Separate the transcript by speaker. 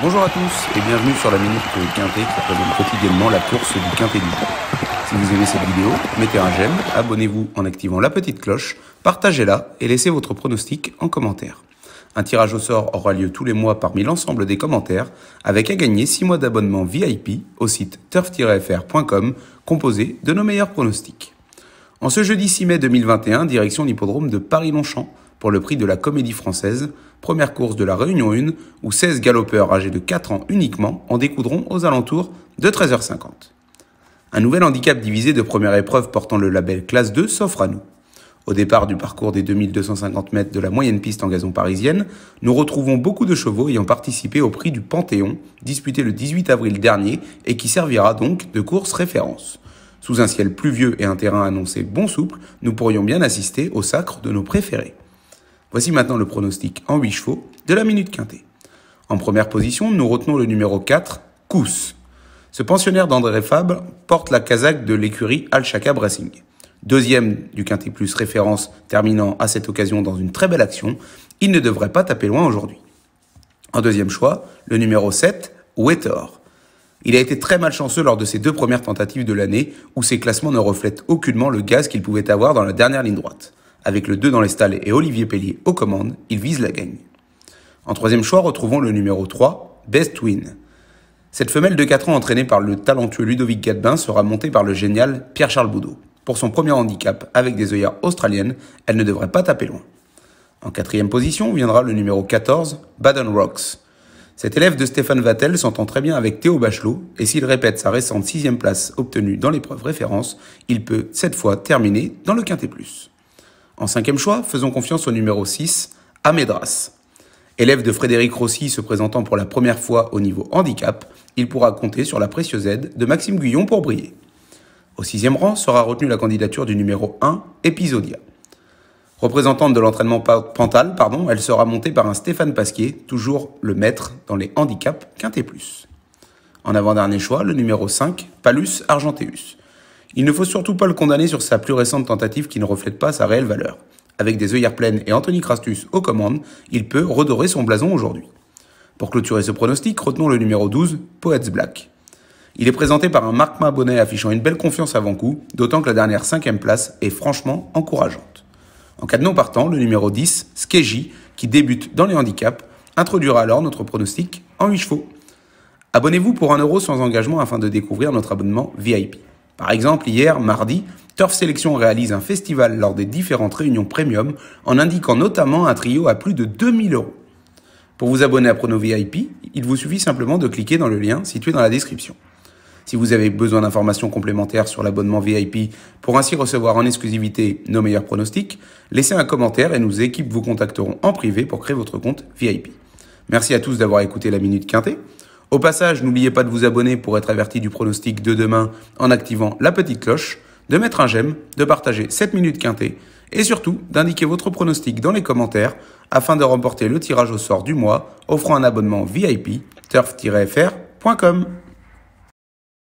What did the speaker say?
Speaker 1: Bonjour à tous et bienvenue sur la Minute Quintet qui présente quotidiennement la course du Quintet du. Si vous aimez cette vidéo, mettez un j'aime, abonnez-vous en activant la petite cloche, partagez-la et laissez votre pronostic en commentaire. Un tirage au sort aura lieu tous les mois parmi l'ensemble des commentaires, avec à gagner 6 mois d'abonnement VIP au site turf-fr.com composé de nos meilleurs pronostics. En ce jeudi 6 mai 2021, direction l'hippodrome de Paris-Longchamp pour le prix de la Comédie Française, première course de la Réunion 1, où 16 galopeurs âgés de 4 ans uniquement en découdront aux alentours de 13h50. Un nouvel handicap divisé de première épreuve portant le label classe 2 s'offre à nous. Au départ du parcours des 2250 mètres de la moyenne piste en gazon parisienne, nous retrouvons beaucoup de chevaux ayant participé au prix du Panthéon, disputé le 18 avril dernier et qui servira donc de course référence. Sous un ciel pluvieux et un terrain annoncé bon souple, nous pourrions bien assister au sacre de nos préférés. Voici maintenant le pronostic en 8 chevaux de la Minute Quintée. En première position, nous retenons le numéro 4, Cous. Ce pensionnaire d'André Fabre porte la casaque de l'écurie Al Shakab Racing deuxième du Quintet Plus référence terminant à cette occasion dans une très belle action, il ne devrait pas taper loin aujourd'hui. En deuxième choix, le numéro 7, Wetor. Il a été très malchanceux lors de ses deux premières tentatives de l'année où ses classements ne reflètent aucunement le gaz qu'il pouvait avoir dans la dernière ligne droite. Avec le 2 dans les stalles et Olivier Pellier aux commandes, il vise la gagne. En troisième choix, retrouvons le numéro 3, Best Win. Cette femelle de 4 ans entraînée par le talentueux Ludovic Gadbin sera montée par le génial Pierre-Charles Boudot. Pour son premier handicap, avec des œillères australiennes, elle ne devrait pas taper loin. En quatrième position viendra le numéro 14, Baden Rocks. Cet élève de Stéphane Vattel s'entend très bien avec Théo Bachelot, et s'il répète sa récente sixième place obtenue dans l'épreuve référence, il peut cette fois terminer dans le Quintet. En cinquième choix, faisons confiance au numéro 6, Amédras. Élève de Frédéric Rossi se présentant pour la première fois au niveau handicap, il pourra compter sur la précieuse aide de Maxime Guyon pour briller. Au sixième rang sera retenue la candidature du numéro 1, Episodia. Représentante de l'entraînement Pantal, pardon, elle sera montée par un Stéphane Pasquier, toujours le maître dans les handicaps Quintet Plus. En avant-dernier choix, le numéro 5, Palus Argenteus. Il ne faut surtout pas le condamner sur sa plus récente tentative qui ne reflète pas sa réelle valeur. Avec des œillères pleines et Anthony Crastus aux commandes, il peut redorer son blason aujourd'hui. Pour clôturer ce pronostic, retenons le numéro 12, Poets Black. Il est présenté par un Marc Mabonnet affichant une belle confiance avant coup, d'autant que la dernière cinquième place est franchement encourageante. En cas de non partant, le numéro 10, Skeji, qui débute dans les handicaps, introduira alors notre pronostic en 8 chevaux. Abonnez-vous pour 1 euro sans engagement afin de découvrir notre abonnement VIP. Par exemple, hier, mardi, Turf Sélection réalise un festival lors des différentes réunions premium en indiquant notamment un trio à plus de 2000 euros. Pour vous abonner à Prono VIP, il vous suffit simplement de cliquer dans le lien situé dans la description. Si vous avez besoin d'informations complémentaires sur l'abonnement VIP pour ainsi recevoir en exclusivité nos meilleurs pronostics, laissez un commentaire et nos équipes vous contacteront en privé pour créer votre compte VIP. Merci à tous d'avoir écouté la Minute Quintée. Au passage, n'oubliez pas de vous abonner pour être averti du pronostic de demain en activant la petite cloche, de mettre un j'aime, de partager cette Minute Quintée et surtout d'indiquer votre pronostic dans les commentaires afin de remporter le tirage au sort du mois offrant un abonnement VIP turf-fr.com.